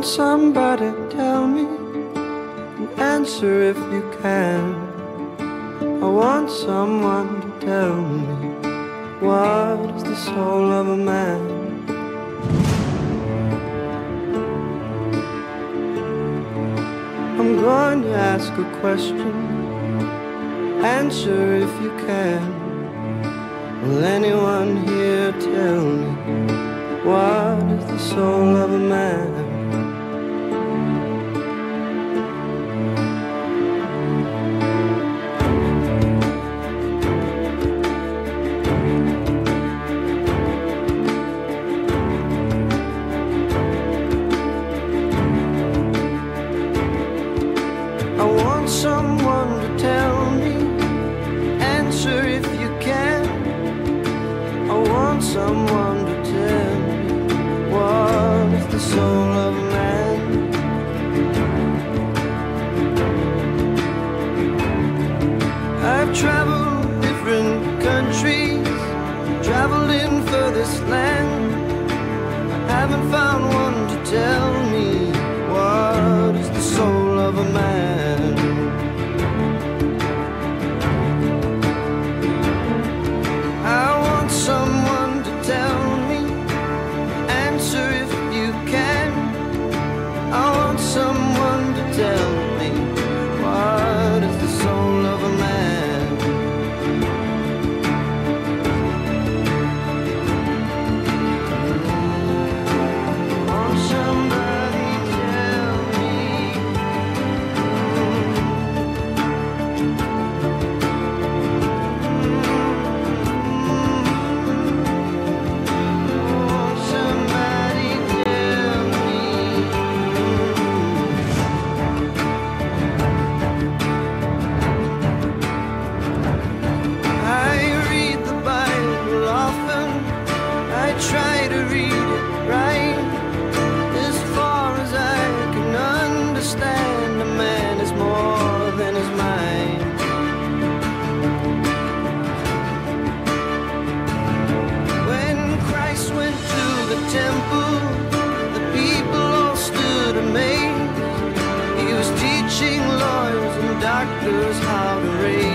want somebody tell me an answer if you can. I want someone to tell me what is the soul of a man. I'm going to ask a question. Answer if you can. Will anyone here tell me what is the soul want someone to tell me what is the soul of man. I've traveled different countries, traveled in furthest land. I haven't found one to tell Lose how to raise